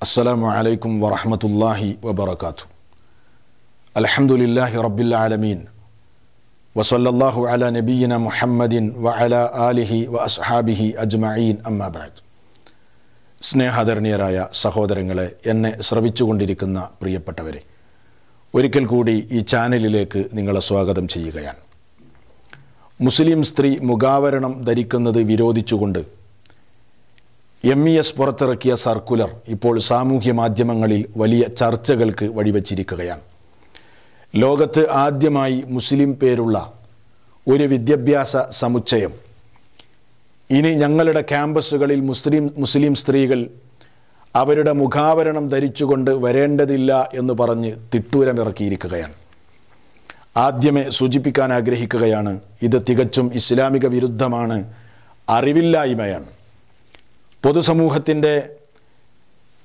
അസ്സലാമു അലൈക്കും വറഹമത്തല്ലാഹി വബർക്കാത്തു അലഹമുല്ലാഹി റബ്ബില്ലാലമീൻ വസല്ലാഹു അല നബീന മുഹമ്മദിൻ വ അല ആലിഹി വ അസ്ഹാബിഹി അജ്മഈൻ അമ്മാബാദ് സ്നേഹാദരണീയരായ സഹോദരങ്ങളെ എന്നെ ശ്രവിച്ചുകൊണ്ടിരിക്കുന്ന പ്രിയപ്പെട്ടവരെ ഒരിക്കൽ കൂടി ഈ ചാനലിലേക്ക് നിങ്ങളെ സ്വാഗതം ചെയ്യുകയാണ്. മുസ്ലിം സ്ത്രീ മുഖാവരണം ധരിക്കുന്നത് വിരോധിച്ചുകൊണ്ട് എം ഇ എസ് പുറത്തിറക്കിയ സർക്കുലർ ഇപ്പോൾ സാമൂഹ്യ മാധ്യമങ്ങളിൽ വലിയ ചർച്ചകൾക്ക് വഴിവെച്ചിരിക്കുകയാണ്. ലോകത്ത് ആദ്യമായി മുസ്ലിം പേരുള്ള ഒരു വിദ്യാഭ്യാസ സമുച്ചയം. ഇനി ഞങ്ങളുടെ ക്യാമ്പസുകളിൽ മുസ്ലിം മുസ്ലിം സ്ത്രീകൾ അവരുടെ മുഖാവരണം ധരിച്ചുകൊണ്ട് വരേണ്ടതില്ല എന്ന് പറഞ്ഞ് തിട്ടൂരമിറക്കിയിരിക്കുകയാണ്. ആദ്യമേ സൂചിപ്പിക്കാൻ ആഗ്രഹിക്കുകയാണ് ഇത് തികച്ചും ഇസ്ലാമിക വിരുദ്ധമാണ് അറിവില്ലായ്മയാണ്. പൊതുസമൂഹത്തിന്റെ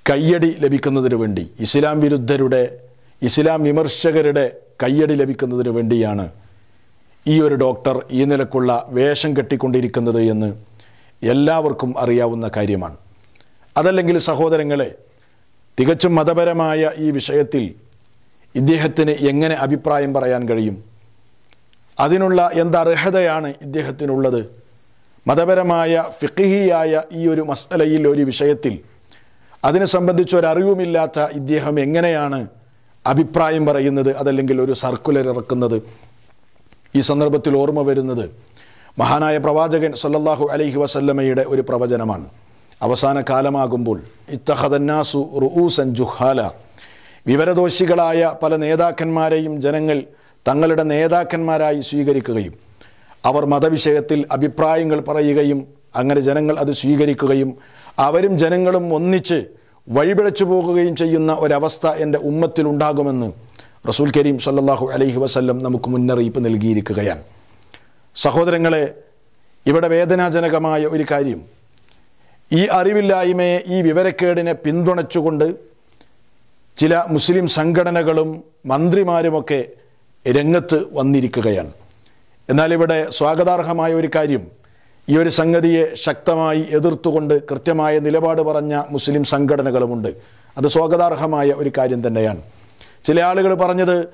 കയ്യടി ലഭിക്കുന്നതിന് വേണ്ടി ഇസ്ലാം വിരുദ്ധരുടെ ഇസ്ലാം വിമർശകരുടെ കയ്യടി ലഭിക്കുന്നതിന് വേണ്ടിയാണ് ഈ ഒരു ഡോക്ടർ ഈ നിലക്കുള്ള വേഷം കെട്ടിക്കൊണ്ടിരിക്കുന്നത് എന്ന് എല്ലാവർക്കും അറിയാവുന്ന കാര്യമാണ്. അതല്ലെങ്കിൽ സഹോദരങ്ങളെ തികച്ചും മതപരമായ ഈ വിഷയത്തിൽ ഇദ്ദേഹത്തിന് എങ്ങനെ അഭിപ്രായം പറയാൻ കഴിയും? അതിനുള്ള എന്തർഹതയാണ് ഇദ്ദേഹത്തിനുള്ളത്? മതപരമായ ഫിഖിഹിയായ ഈ ഒരു മസലയിൽ ഒരു വിഷയത്തിൽ അതിനെ സംബന്ധിച്ച് ഒരറിവുമില്ലാത്ത ഇദ്ദേഹം എങ്ങനെയാണ് അഭിപ്രായം പറയുന്നത് അതല്ലെങ്കിൽ ഒരു സർക്കുലർ ഇറക്കുന്നത്? ഈ സന്ദർഭത്തിൽ ഓർമ്മ വരുന്നത് മഹാനായ പ്രവാചകൻ സല്ലല്ലാഹു അലൈഹി വസല്ലമയുടെ ഒരു പ്രവചനമാണ്. അവസാന കാലമാകുമ്പോൾ ഇത്തഹദന്നാസു റുഊസൻ ജുഹാല. വിവരദോഷികളായ പല നേതാക്കന്മാരെയും ജനങ്ങൾ തങ്ങളുടെ നേതാക്കന്മാരായി സ്വീകരിക്കുകയും അവർ മതവിഷയത്തിൽ അഭിപ്രായങ്ങൾ പറയുകയും അങ്ങനെ ജനങ്ങൾ അത് സ്വീകരിക്കുകയും അവരും ജനങ്ങളും ഒന്നിച്ച് വഴിപിഴച്ചു പോകുകയും ചെയ്യുന്ന ഒരവസ്ഥ എന്റെ ഉമ്മത്തിൽ ഉമ്മത്തിലുണ്ടാകുമെന്ന് റസൂൽ കരീം സല്ലാഹു അലൈഹി വസല്ലം നമുക്ക് മുന്നറിയിപ്പ് നൽകിയിരിക്കുകയാണ്. സഹോദരങ്ങളെ ഇവിടെ വേദനാജനകമായ ഒരു കാര്യം. ഈ അറിവില്ലായ്മയെ ഈ വിവരക്കേടിനെ പിന്തുണച്ചുകൊണ്ട് ചില മുസ്ലിം സംഘടനകളും മന്ത്രിമാരുമൊക്കെ രംഗത്ത് വന്നിരിക്കുകയാണ്. എന്നാൽ ഇവിടെ സ്വാഗതാർഹമായ ഒരു കാര്യം. ഈ ഒരു സംഗതിയെ ശക്തമായി എതിർത്തുകൊണ്ട് കൃത്യമായ നിലപാട് പറഞ്ഞ മുസ്ലിം സംഘടനകളുമുണ്ട്. അത് സ്വാഗതാർഹമായ ഒരു കാര്യം തന്നെയാണ്. ചില ആളുകൾ പറഞ്ഞത്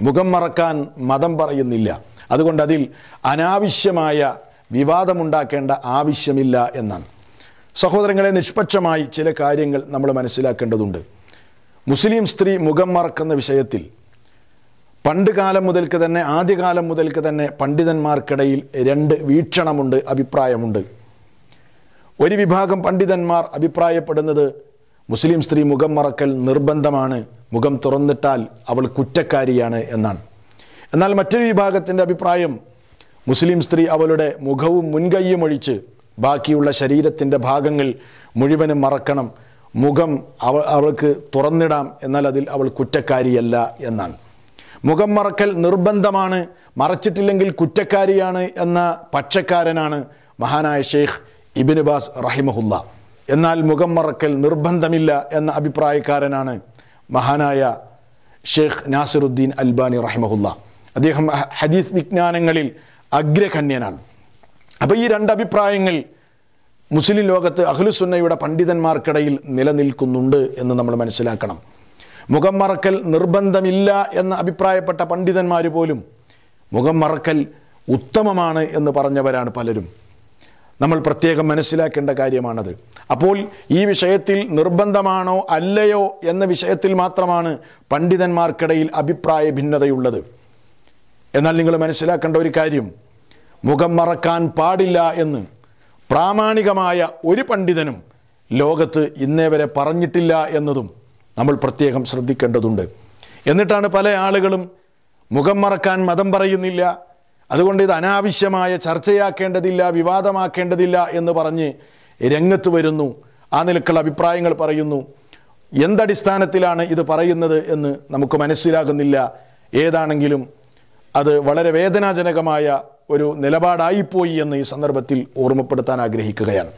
മുഖം മറക്കാൻ മതം പറയുന്നില്ല. അതുകൊണ്ട് അതിൽ അനാവശ്യമായ വിവാദമുണ്ടാക്കേണ്ട ആവശ്യമില്ല എന്നാണ്. സഹോദരങ്ങളെ നിഷ്പക്ഷമായി ചില കാര്യങ്ങൾ നമ്മൾ മനസ്സിലാക്കേണ്ടതുണ്ട്. മുസ്ലിം സ്ത്രീ മുഖം മറക്കുന്ന വിഷയത്തിൽ പണ്ട് കാലം മുതൽക്ക് തന്നെ ആദ്യകാലം മുതൽക്ക് തന്നെ പണ്ഡിതന്മാർക്കിടയിൽ രണ്ട് വീക്ഷണമുണ്ട് അഭിപ്രായമുണ്ട്. ഒരു വിഭാഗം പണ്ഡിതന്മാർ അഭിപ്രായപ്പെടുന്നത് മുസ്ലിം സ്ത്രീ മുഖം മറക്കൽ നിർബന്ധമാണ് മുഖം തുറന്നിട്ടാൽ അവൾ കുറ്റക്കാരിയാണ് എന്നാണ്. എന്നാൽ മറ്റൊരു വിഭാഗത്തിന്റെ അഭിപ്രായം മുസ്ലിം സ്ത്രീ അവളുടെ മുഖവും മുൻകൈയും ഒഴിച്ച് ബാക്കിയുള്ള ശരീരത്തിന്റെ ഭാഗങ്ങൾ മുഴുവനും മറക്കണം മുഖം അവൾ അവൾക്ക് തുറന്നിടാം എന്നാൽ അതിൽ അവൾ കുറ്റക്കാരിയല്ല എന്നാണ്. മുഖം മറക്കൽ നിർബന്ധമാണ് മറച്ചിട്ടില്ലെങ്കിൽ കുറ്റക്കാരിയാണ് എന്ന പക്ഷക്കാരനാണ് മഹാനായ ഷെയ്ഖ് ഇബിനുബാസ് ബാസ് റഹിമഹുല്ല. എന്നാൽ മുഖം മറക്കൽ നിർബന്ധമില്ല എന്ന അഭിപ്രായക്കാരനാണ് മഹാനായ ഷെയ്ഖ് നാസിറുദ്ദീൻ അൽബാനി റഹിമഹുല്ല. അദ്ദേഹം ഹദീസ് വിജ്ഞാനങ്ങളിൽ അഗ്രഗണ്യനാണ്. അപ്പോൾ ഈ രണ്ട് അഭിപ്രായങ്ങൾ മുസ്ലിം ലോകത്ത് അഹ്ലുസുന്നയുടെ പണ്ഡിതന്മാർക്കിടയിൽ നിലനിൽക്കുന്നുണ്ട് എന്ന് നമ്മൾ മനസ്സിലാക്കണം. മുഖം മറക്കൽ നിർബന്ധമില്ല എന്ന് അഭിപ്രായപ്പെട്ട പണ്ഡിതന്മാർ പോലും മുഖം മറക്കൽ ഉത്തമമാണ് എന്ന് പറഞ്ഞവരാണ് പലരും. നമ്മൾ പ്രത്യേകം മനസ്സിലാക്കേണ്ട കാര്യമാണത്. അപ്പോൾ ഈ വിഷയത്തിൽ നിർബന്ധമാണോ അല്ലയോ എന്ന വിഷയത്തിൽ മാത്രമാണ് പണ്ഡിതന്മാർക്കിടയിൽ അഭിപ്രായ ഭിന്നതയുള്ളത്. എന്നാൽ നിങ്ങൾ മനസ്സിലാക്കേണ്ട ഒരു കാര്യം. മുഖം മറക്കാൻ പാടില്ല എന്ന് പ്രാമാണികമായ ഒരു പണ്ഡിതനും ലോകത്ത് ഇന്നേ വരെ പറഞ്ഞിട്ടില്ല എന്നതും നമ്മൾ പ്രത്യേകം ശ്രദ്ധിക്കേണ്ടതുണ്ട്. എന്നിട്ടാണ് പല ആളുകളും മുഖം മറക്കാൻ മതം പറയുന്നില്ല. അതുകൊണ്ട് ഇത് അനാവശ്യമായ ചർച്ചയാക്കേണ്ടതില്ല വിവാദമാക്കേണ്ടതില്ല എന്ന് പറഞ്ഞ് രംഗത്ത് വരുന്നു. ആ നിലക്കുള്ള അഭിപ്രായങ്ങൾ പറയുന്നു. എന്തടിസ്ഥാനത്തിലാണ് ഇത് പറയുന്നത് എന്ന് നമുക്ക് മനസ്സിലാകുന്നില്ല. ഏതാണെങ്കിലും അത് വളരെ വേദനാജനകമായ ഒരു നിലപാടായിപ്പോയി എന്ന് ഈ സന്ദർഭത്തിൽ ഓർമ്മപ്പെടുത്താൻ ആഗ്രഹിക്കുകയാണ്.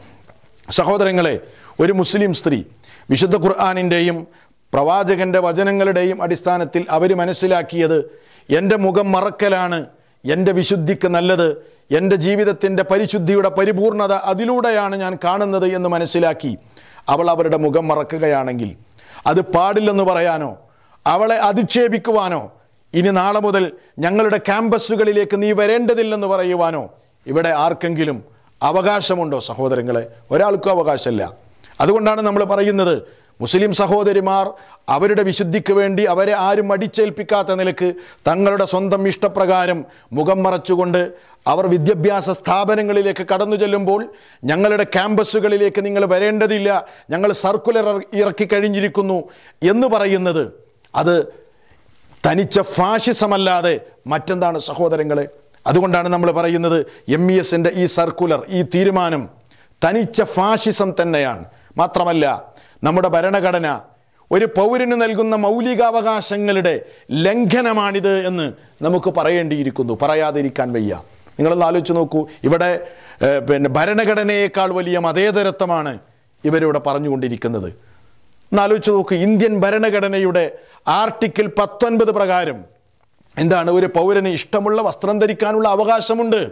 സഹോദരങ്ങളെ ഒരു മുസ്ലിം സ്ത്രീ വിശുദ്ധ ഖുർആാനിന്റെയും പ്രവാചകന്റെ വചനങ്ങളുടെയും അടിസ്ഥാനത്തിൽ അവർ മനസ്സിലാക്കിയത് എന്റെ മുഖം മറക്കലാണ് എന്റെ വിശുദ്ധിക്ക് നല്ലത് എന്റെ ജീവിതത്തിന്റെ പരിശുദ്ധിയുടെ പരിപൂർണത അതിലൂടെയാണ് ഞാൻ കാണുന്നത് എന്ന് മനസ്സിലാക്കി അവൾ അവരുടെ മുഖം മറക്കുകയാണെങ്കിൽ അത് പാടില്ലെന്ന് പറയാനോ? അവളെ അധിക്ഷേപിക്കുവാനോ? ഇനി നാളെ മുതൽ ഞങ്ങളുടെ ക്യാമ്പസുകളിലേക്ക് നീ വരേണ്ടതില്ലെന്ന് പറയുവാനോ? ഇവിടെ ആർക്കെങ്കിലും അവകാശമുണ്ടോ സഹോദരങ്ങളെ? ഒരാൾക്കും അവകാശമില്ല. അതുകൊണ്ടാണ് നമ്മൾ പറയുന്നത് മുസ്ലിം സഹോദരിമാർ അവരുടെ വിശുദ്ധിക്ക് വേണ്ടി അവരെ ആരും അടിച്ചേൽപ്പിക്കാത്ത നിലയ്ക്ക് തങ്ങളുടെ സ്വന്തം ഇഷ്ടപ്രകാരം മുഖം മറച്ചുകൊണ്ട് അവർ വിദ്യാഭ്യാസ സ്ഥാപനങ്ങളിലേക്ക് കടന്നു ചെല്ലുമ്പോൾ ഞങ്ങളുടെ ക്യാമ്പസുകളിലേക്ക് നിങ്ങൾ വരേണ്ടതില്ല ഞങ്ങൾ സർക്കുലർ ഇറക്കി കഴിഞ്ഞിരിക്കുന്നു എന്ന് പറയുന്നത് അത് തനിച്ച ഫാഷിസമല്ലാതെ മറ്റെന്താണ് സഹോദരങ്ങളെ? അതുകൊണ്ടാണ് നമ്മൾ പറയുന്നത് എം ഇ എസിന്റെ ഈ സർക്കുലർ ഈ തീരുമാനം തനിച്ച ഫാഷിസം തന്നെയാണ്. മാത്രമല്ല നമ്മുടെ ഭരണഘടന ഒരു പൗരന് നൽകുന്ന മൗലികാവകാശങ്ങളുടെ ലംഘനമാണിത് എന്ന് നമുക്ക് പറയേണ്ടിയിരിക്കുന്നു. പറയാതിരിക്കാൻ വയ്യ. നിങ്ങളൊന്ന് ആലോചിച്ച് നോക്കൂ. ഇവിടെ പിന്നെ ഭരണഘടനയേക്കാൾ വലിയ മതേതരത്വമാണ് ഇവരിവിടെ പറഞ്ഞുകൊണ്ടിരിക്കുന്നത്. ഒന്ന് ആലോചിച്ച് നോക്കൂ. ഇന്ത്യൻ ഭരണഘടനയുടെ ആർട്ടിക്കിൾ പത്തൊൻപത് പ്രകാരം എന്താണ് ഒരു പൗരന് ഇഷ്ടമുള്ള വസ്ത്രം ധരിക്കാനുള്ള അവകാശമുണ്ട്.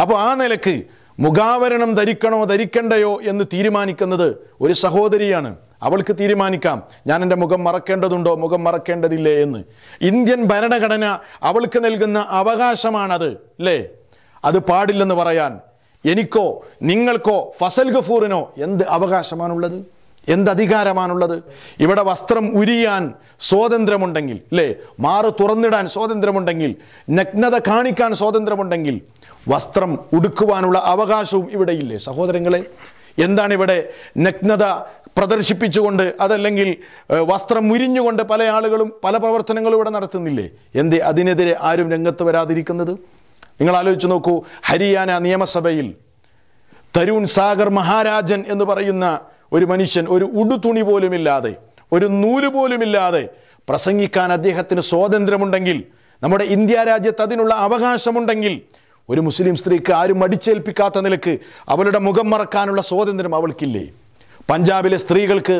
അപ്പോൾ ആ നിലയ്ക്ക് മുഖാവരണം ധരിക്കണോ ധരിക്കണ്ടയോ എന്ന് തീരുമാനിക്കുന്നത് ഒരു സഹോദരിയാണ്. അവൾക്ക് തീരുമാനിക്കാം. ഞാൻ എന്റെ മുഖം മറക്കേണ്ടതുണ്ടോ? മുഖം മറക്കേണ്ടതില്ലേ എന്ന്. ഇന്ത്യൻ ഭരണഘടന അവൾക്ക് നൽകുന്ന അവകാശമാണത് അല്ലേ അത് പാടില്ലെന്ന് പറയാൻ എനിക്കോ നിങ്ങൾക്കോ ഫസൽ ഗഫൂറിനോ എന്ത് അവകാശമാണുള്ളത്? എന്ത് അധികാരമാണുള്ളത്? ഇവിടെ വസ്ത്രം ഉരിയാൻ സ്വാതന്ത്ര്യമുണ്ടെങ്കിൽ അല്ലേ മാറ് തുറന്നിടാൻ സ്വാതന്ത്ര്യമുണ്ടെങ്കിൽ നഗ്നത കാണിക്കാൻ സ്വാതന്ത്ര്യമുണ്ടെങ്കിൽ വസ്ത്രം ഉടുക്കുവാനുള്ള അവകാശവും ഇവിടെ ഇല്ലേ? സഹോദരങ്ങളെ എന്താണ് ഇവിടെ നഗ്നത പ്രദർശിപ്പിച്ചുകൊണ്ട് അതല്ലെങ്കിൽ വസ്ത്രം മുരിഞ്ഞുകൊണ്ട് പല ആളുകളും പല പ്രവർത്തനങ്ങളും ഇവിടെ നടത്തുന്നില്ലേ? എന്തേ അതിനെതിരെ ആരും രംഗത്ത് വരാതിരിക്കുന്നത്? നിങ്ങൾ ആലോചിച്ച് നോക്കൂ ഹരിയാന നിയമസഭയിൽ തരുൺ സാഗർ മഹാരാജൻ എന്ന് പറയുന്ന ഒരു മനുഷ്യൻ ഒരു ഉടുതുണി പോലുമില്ലാതെ ഒരു നൂൽ പോലുമില്ലാതെ പ്രസംഗിക്കാൻ അദ്ദേഹത്തിന് സ്വാതന്ത്ര്യമുണ്ടെങ്കിൽ നമ്മുടെ ഇന്ത്യ രാജ്യത്ത് അതിനുള്ള അവകാശമുണ്ടെങ്കിൽ ഒരു മുസ്ലിം സ്ത്രീക്ക് ആരും മടിച്ചേൽപ്പിക്കാത്ത നിലയ്ക്ക് അവളുടെ മുഖം മറക്കാനുള്ള സ്വാതന്ത്ര്യം അവൾക്കില്ലേ? പഞ്ചാബിലെ സ്ത്രീകൾക്ക്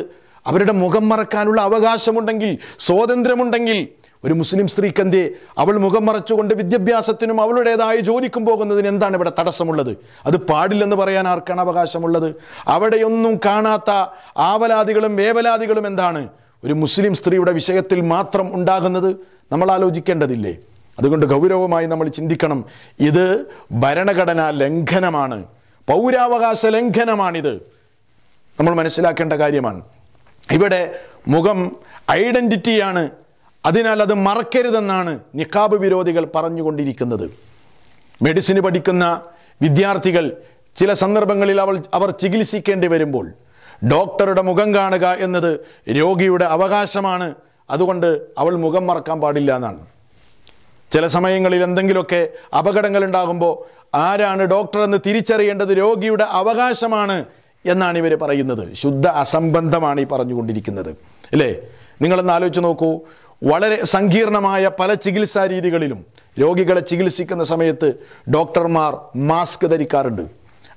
അവരുടെ മുഖം മറക്കാനുള്ള അവകാശമുണ്ടെങ്കിൽ സ്വാതന്ത്ര്യമുണ്ടെങ്കിൽ ഒരു മുസ്ലിം സ്ത്രീക്ക് എന്തേ അവൾ മുഖം മറച്ചുകൊണ്ട് വിദ്യാഭ്യാസത്തിനും അവളുടേതായ ജോലിക്കും പോകുന്നതിന് എന്താണ് ഇവിടെ തടസ്സമുള്ളത്? അത് പാടില്ലെന്ന് പറയാൻ ആർക്കാണ് അവകാശമുള്ളത്? അവിടെയൊന്നും കാണാത്ത ആവലാദികളും വേവലാദികളും എന്താണ്? ഒരു മുസ്ലിം സ്ത്രീയുടെ വിഷയത്തിൽ മാത്രം ഉണ്ടാകുന്നത് നമ്മൾ ആലോചിക്കേണ്ടതില്ലേ? അതുകൊണ്ട് ഗൗരവമായി നമ്മൾ ചിന്തിക്കണം. ഇത് ഭരണഘടനാ ലംഘനമാണ്. പൗരാവകാശ ലംഘനമാണിത്. നമ്മൾ മനസ്സിലാക്കേണ്ട കാര്യമാണ്. ഇവിടെ മുഖം ഐഡന്റിറ്റിയാണ് അതിനാൽ അത് മറക്കരുതെന്നാണ് നിക്കാബ് വിരോധികൾ പറഞ്ഞുകൊണ്ടിരിക്കുന്നത്. മെഡിസിന് പഠിക്കുന്ന വിദ്യാർത്ഥികൾ ചില സന്ദർഭങ്ങളിൽ അവൾ അവർ ചികിത്സിക്കേണ്ടി വരുമ്പോൾ ഡോക്ടറുടെ മുഖം കാണുക എന്നത് രോഗിയുടെ അവകാശമാണ്. അതുകൊണ്ട് അവൾ മുഖം മറക്കാൻ പാടില്ല എന്നാണ്. ചില സമയങ്ങളിൽ എന്തെങ്കിലുമൊക്കെ അപകടങ്ങൾ ഉണ്ടാകുമ്പോൾ ആരാണ് ഡോക്ടർ എന്ന് തിരിച്ചറിയേണ്ടത് രോഗിയുടെ അവകാശമാണ് എന്നാണ് ഇവർ പറയുന്നത്. ശുദ്ധ അസംബന്ധമാണ് ഈ പറഞ്ഞുകൊണ്ടിരിക്കുന്നത്. അല്ലേ? നിങ്ങളൊന്ന് ആലോചിച്ച് നോക്കൂ. വളരെ സങ്കീർണമായ പല ചികിത്സാ രീതികളിലും രോഗികളെ ചികിത്സിക്കുന്ന സമയത്ത് ഡോക്ടർമാർ മാസ്ക് ധരിക്കാറുണ്ട്.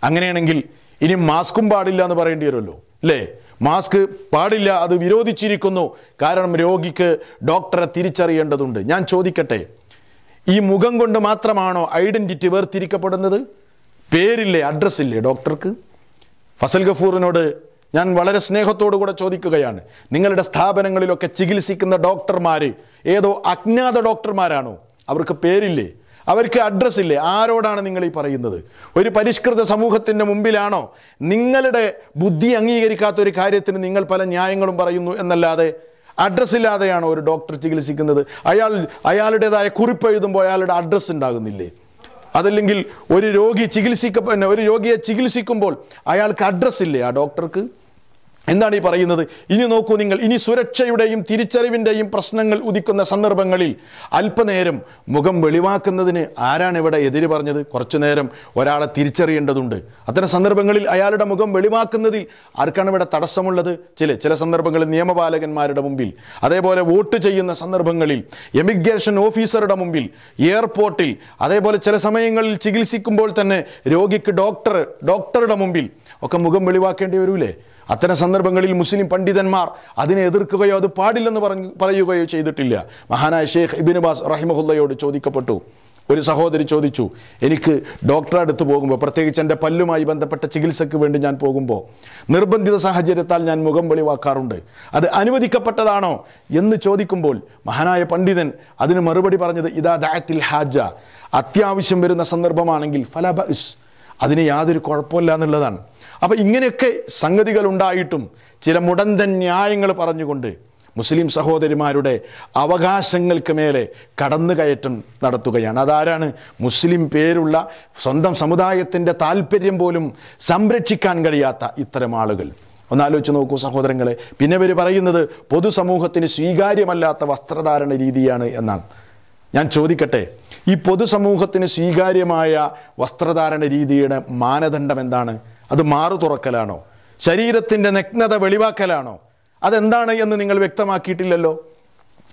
അങ്ങനെയാണെങ്കിൽ ഇനി മാസ്കും പാടില്ല എന്ന് പറയേണ്ടി വരുമല്ലോ അല്ലേ? മാസ്ക് പാടില്ല അത് വിരോധിച്ചിരിക്കുന്നു. കാരണം രോഗിക്ക് ഡോക്ടറെ തിരിച്ചറിയേണ്ടതുണ്ട്. ഞാൻ ചോദിക്കട്ടെ ഈ മുഖം കൊണ്ട് മാത്രമാണോ ഐഡന്റിറ്റി വേർതിരിക്കപ്പെടുന്നത്? പേരില്ലേ അഡ്രസ്സില്ലേ ഡോക്ടർക്ക്? ഫസൽ ഗഫൂറിനോട് ഞാൻ വളരെ സ്നേഹത്തോടു കൂടെ ചോദിക്കുകയാണ്. നിങ്ങളുടെ സ്ഥാപനങ്ങളിലൊക്കെ ചികിത്സിക്കുന്ന ഡോക്ടർമാർ ഏതോ അജ്ഞാത ഡോക്ടർമാരാണോ? അവർക്ക് പേരില്ലേ? അവർക്ക് അഡ്രസ്സ് ഇല്ലേ? ആരോടാണ് നിങ്ങൾ ഈ പറയുന്നത്? ഒരു പരിഷ്കൃത സമൂഹത്തിന്റെ മുമ്പിലാണോ? നിങ്ങളുടെ ബുദ്ധി അംഗീകരിക്കാത്ത ഒരു കാര്യത്തിന് നിങ്ങൾ പല ന്യായങ്ങളും പറയുന്നു എന്നല്ലാതെ അഡ്രസ് ഇല്ലാതെയാണോ ഒരു ഡോക്ടർ ചികിത്സിക്കുന്നത്? അയാൾ അയാളുടേതായ കുറിപ്പ് എഴുതുമ്പോൾ അയാളുടെ അഡ്രസ്സ് ഉണ്ടാകുന്നില്ലേ? അതല്ലെങ്കിൽ ഒരു രോഗി ചികിത്സിക്ക ഒരു രോഗിയെ ചികിത്സിക്കുമ്പോൾ അയാൾക്ക് അഡ്രസ്സ് ഇല്ലേ ആ ഡോക്ടർക്ക്? എന്താണ് ഈ പറയുന്നത്? ഇനി നോക്കൂ നിങ്ങൾ. ഇനി സുരക്ഷയുടെയും തിരിച്ചറിവിന്റെയും പ്രശ്നങ്ങൾ ഉദിക്കുന്ന സന്ദർഭങ്ങളിൽ അല്പനേരം മുഖം വെളിവാക്കുന്നതിന് ആരാണ് ഇവിടെ എതിര് പറഞ്ഞത്? കുറച്ചു നേരം ഒരാളെ തിരിച്ചറിയേണ്ടതുണ്ട്. അത്തരം സന്ദർഭങ്ങളിൽ അയാളുടെ മുഖം വെളിവാക്കുന്നതിൽ ആർക്കാണ് ഇവിടെ തടസ്സമുള്ളത്? ചില ചില സന്ദർഭങ്ങളിൽ നിയമപാലകന്മാരുടെ മുമ്പിൽ അതേപോലെ വോട്ട് ചെയ്യുന്ന സന്ദർഭങ്ങളിൽ എമിഗ്രേഷൻ ഓഫീസറുടെ മുമ്പിൽ എയർപോർട്ടിൽ അതേപോലെ ചില സമയങ്ങളിൽ ചികിത്സിക്കുമ്പോൾ തന്നെ രോഗിക്ക് ഡോക്ടർ ഡോക്ടറുടെ മുമ്പിൽ ഒക്കെ മുഖം വെളിവാക്കേണ്ടി വരൂലേ? അത്തരം സന്ദർഭങ്ങളിൽ മുസ്ലിം പണ്ഡിതന്മാർ അതിനെ എതിർക്കുകയോ അത് പാടില്ലെന്ന് പറഞ്ഞു പറയുകയോ ചെയ്തിട്ടില്ല. മഹാനായ ഷെയ്ഖ് ഇബിൻ ബാസ് റഹിമഹുല്ലയോട് ചോദിക്കപ്പെട്ടു. ഒരു സഹോദരി ചോദിച്ചു എനിക്ക് ഡോക്ടറെ അടുത്ത് പോകുമ്പോൾ പ്രത്യേകിച്ച് എന്റെ പല്ലുമായി ബന്ധപ്പെട്ട ചികിത്സയ്ക്ക് വേണ്ടി ഞാൻ പോകുമ്പോൾ നിർബന്ധിത സാഹചര്യത്താൽ ഞാൻ മുഖം വെളിവാക്കാറുണ്ട്. അത് അനുവദിക്കപ്പെട്ടതാണോ? എന്ന് ചോദിക്കുമ്പോൾ മഹാനായ പണ്ഡിതൻ അതിന് മറുപടി പറഞ്ഞത് ഇതാ ദായത്തിൽ ഹാജ. അത്യാവശ്യം വരുന്ന സന്ദർഭമാണെങ്കിൽ ഫലബസ് അതിന് യാതൊരു കുഴപ്പമില്ല എന്നുള്ളതാണ്. അപ്പം ഇങ്ങനെയൊക്കെ സംഗതികൾ ഉണ്ടായിട്ടും ചില മുടന്തൻ ന്യായങ്ങൾ പറഞ്ഞുകൊണ്ട് മുസ്ലിം സഹോദരിമാരുടെ അവകാശങ്ങൾക്ക് മേലെ കടന്നുകയറ്റം നടത്തുകയാണ്. അതാരാണ്? മുസ്ലിം പേരുള്ള സ്വന്തം സമുദായത്തിന്റെ താല്പര്യം പോലും സംരക്ഷിക്കാൻ കഴിയാത്ത ഇത്തരം ആളുകൾ. ഒന്നാലോചിച്ച് നോക്കൂ സഹോദരങ്ങളെ. പിന്നെ ഇവർ പറയുന്നത് പൊതുസമൂഹത്തിന് സ്വീകാര്യമല്ലാത്ത വസ്ത്രധാരണ രീതിയാണ് എന്നാണ്. ഞാൻ ചോദിക്കട്ടെ? ഈ പൊതുസമൂഹത്തിന് സ്വീകാര്യമായ വസ്ത്രധാരണ രീതിയുടെ മാനദണ്ഡം എന്താണ്? അത് മാറു തുറക്കലാണോ? ശരീരത്തിന്റെ നഗ്നത വെളിവാക്കലാണോ? അതെന്താണ് എന്ന് നിങ്ങൾ വ്യക്തമാക്കിയിട്ടില്ലല്ലോ?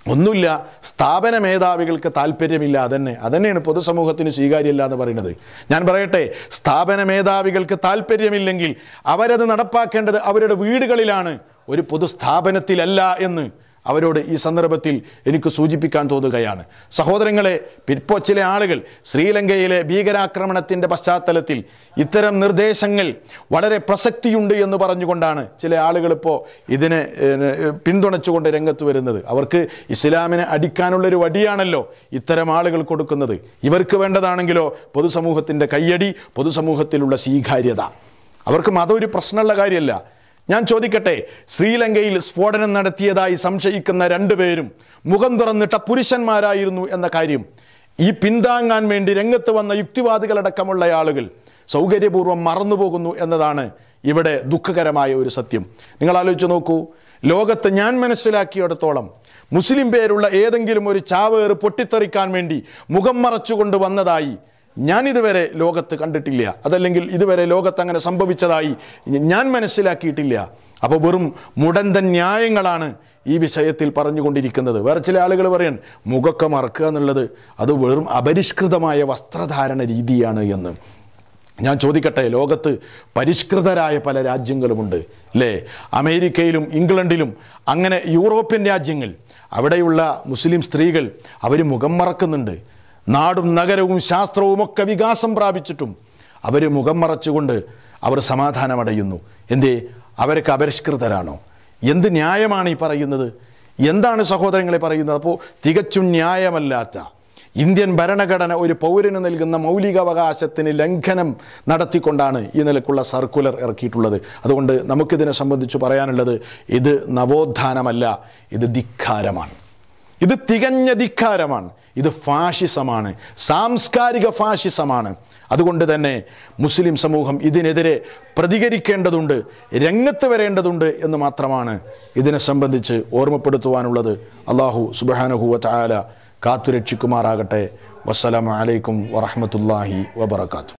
ഒന്നുമില്ല സ്ഥാപന മേധാവികൾക്ക് താല്പര്യമില്ല അതന്നെ. അതന്നെയാണ് പൊതുസമൂഹത്തിന് സ്വീകാര്യമല്ല എന്ന് പറയുന്നത്. ഞാൻ പറയട്ടെ സ്ഥാപന മേധാവികൾക്ക് താല്പര്യമില്ലെങ്കിൽ അവരത് നടപ്പാക്കേണ്ടത് അവരുടെ വീടുകളിലാണ്. ഒരു പൊതുസ്ഥാപനത്തിലല്ല എന്ന്. അവരോട് ഈ സന്ദർഭത്തിൽ എനിക്ക് സൂചിപ്പിക്കാൻ തോന്നുകയാണ്. സഹോദരങ്ങളെ ഇപ്പോൾ ചില ആളുകൾ ശ്രീലങ്കയിലെ ഭീകരാക്രമണത്തിന്റെ പശ്ചാത്തലത്തിൽ ഇത്തരം നിർദ്ദേശങ്ങൾ വളരെ പ്രസക്തിയുണ്ട് എന്ന് പറഞ്ഞുകൊണ്ടാണ് ചില ആളുകൾ ഇപ്പോൾ ഇതിനെ പിന്തുണച്ചുകൊണ്ട് രംഗത്ത് വരുന്നത്. അവർക്ക് ഇസ്ലാമിനെ അടിക്കാനുള്ളൊരു വടിയാണല്ലോ ഇത്തരം ആളുകൾ കൊടുക്കുന്നത്. ഇവർക്ക് വേണ്ടതാണെങ്കിലോ പൊതുസമൂഹത്തിന്റെ കയ്യടി പൊതുസമൂഹത്തിലുള്ള സ്വീകാര്യത. അവർക്ക് മതം ഒരു പ്രശ്നമുള്ള കാര്യമല്ല. ഞാൻ ചോദിക്കട്ടെ ശ്രീലങ്കയിൽ സ്ഫോടനം നടത്തിയതായി സംശയിക്കുന്ന രണ്ടുപേരും മുഖം തുറന്നിട്ട പുരുഷന്മാരായിരുന്നു എന്ന കാര്യം ഈ പിന്താങ്ങാൻ വേണ്ടി രംഗത്ത് വന്ന യുക്തിവാദികളടക്കമുള്ള ആളുകൾ സൗകര്യപൂർവം മറന്നുപോകുന്നു എന്നതാണ് ഇവിടെ ദുഃഖകരമായ ഒരു സത്യം. നിങ്ങൾ ആലോചിച്ച് നോക്കൂ ലോകത്ത് ഞാൻ മനസ്സിലാക്കിയിടത്തോളം മുസ്ലിം പേരുള്ള ഏതെങ്കിലും ഒരു ചാവേറ് പൊട്ടിത്തെറിക്കാൻ വേണ്ടി മുഖം മറച്ചുകൊണ്ട് വന്നതായി ഞാൻ ഇതുവരെ ലോകത്ത് കണ്ടിട്ടില്ല. അതല്ലെങ്കിൽ ഇതുവരെ ലോകത്ത് അങ്ങനെ സംഭവിച്ചതായി ഞാൻ മനസ്സിലാക്കിയിട്ടില്ല. അപ്പോൾ വെറും മുടന്തൻ ന്യായങ്ങളാണ് ഈ വിഷയത്തിൽ പറഞ്ഞുകൊണ്ടിരിക്കുന്നത്. വേറെ ചില ആളുകൾ പറയാൻ മുഖൊക്കെ മറക്കുക എന്നുള്ളത് അത് വെറും അപരിഷ്കൃതമായ വസ്ത്രധാരണ രീതിയാണ് എന്ന്. ഞാൻ ചോദിക്കട്ടെ ലോകത്ത് പരിഷ്കൃതരായ പല രാജ്യങ്ങളുമുണ്ട് അല്ലേ അമേരിക്കയിലും ഇംഗ്ലണ്ടിലും അങ്ങനെ യൂറോപ്യൻ രാജ്യങ്ങൾ അവിടെയുള്ള മുസ്ലിം സ്ത്രീകൾ അവർ മുഖം മറക്കുന്നുണ്ട്. നാടും നഗരവും ശാസ്ത്രവും ഒക്കെ വികാസം പ്രാപിച്ചിട്ടും അവർ മുഖം മറച്ചുകൊണ്ട് അവർ സമാധാനമടയുന്നു. എന്തേ? അവരൊക്കെ അപരിഷ്കൃതരാണോ? എന്ത് ന്യായമാണ് ഈ പറയുന്നത്? എന്താണ് സഹോദരങ്ങളെ പറയുന്നത്? അപ്പോൾ തികച്ചും ന്യായമല്ലാത്ത ഇന്ത്യൻ ഭരണഘടന ഒരു പൗരന് നൽകുന്ന മൗലികാവകാശത്തിന് ലംഘനം നടത്തിക്കൊണ്ടാണ് ഈ നിലക്കുള്ള സർക്കുലർ ഇറക്കിയിട്ടുള്ളത്. അതുകൊണ്ട് നമുക്കിതിനെ സംബന്ധിച്ച് പറയാനുള്ളത് ഇത് നവോത്ഥാനമല്ല ഇത് ധിക്കാരമാണ്. ഇത് തികഞ്ഞ ധിക്കാരമാണ്. ഇത് ഫാഷിസമാണ്. സാംസ്കാരിക ഫാഷിസമാണ്. അതുകൊണ്ട് തന്നെ മുസ്ലിം സമൂഹം ഇതിനെതിരെ പ്രതികരിക്കേണ്ടതുണ്ട് രംഗത്ത് വരേണ്ടതുണ്ട് എന്ന് മാത്രമാണ് ഇതിനെ സംബന്ധിച്ച് ഓർമ്മപ്പെടുത്തുവാനുള്ളത്. അള്ളാഹു സുബാനഹുവ ചായാല കാത്തുരക്ഷിക്കുമാറാകട്ടെ. വസ്സലാമലൈക്കും വറഹമത്തല്ലാഹി വബർക്കാത്തു